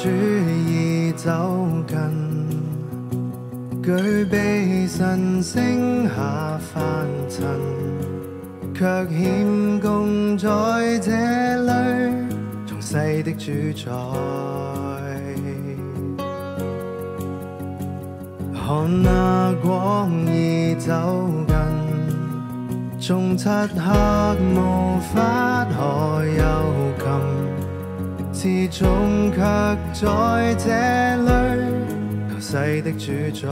主意走近，举臂神星下凡尘，却显共在这里，从世的主宰。看那光已走近，从漆黑无法可有。始终却在这里，求世的主宰，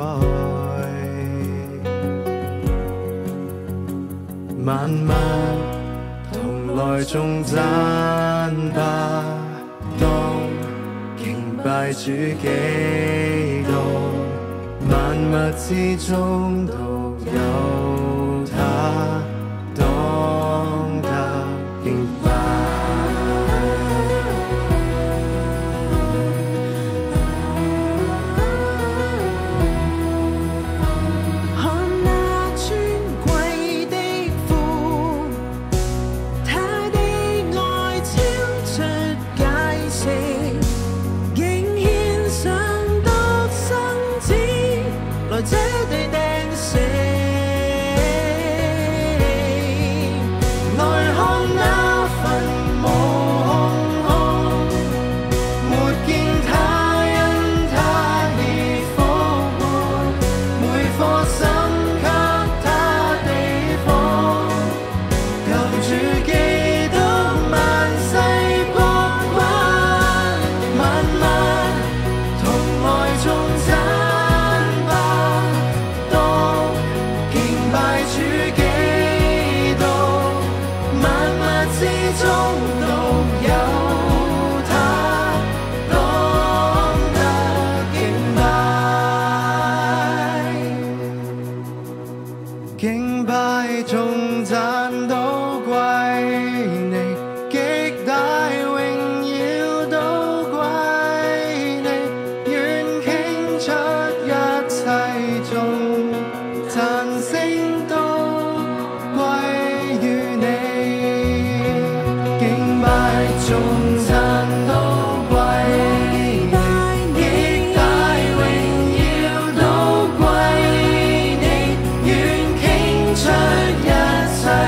万物同来颂赞吧，当敬拜主几多，万物之中独有。or take 中独有他懂得敬拜。敬拜中赞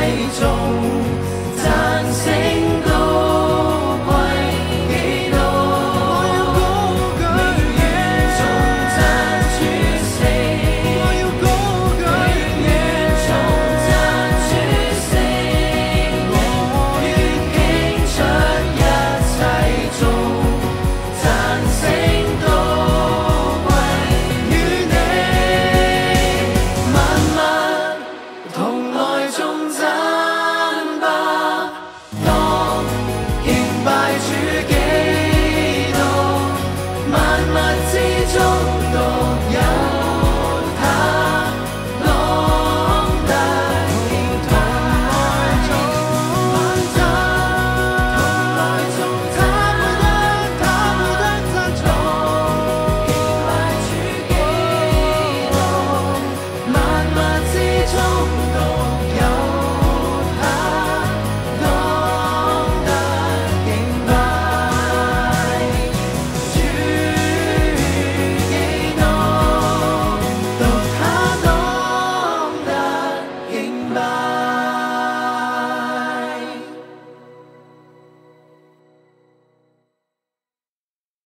泪中。